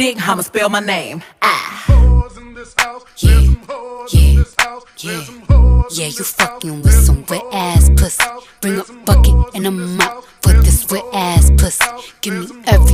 dick, I'ma spell my name. Ah. Yeah, yeah, yeah. Yeah, you fucking with some wet ass pussy. Bring a bucket and a mop for this wet ass pussy. Give me everything.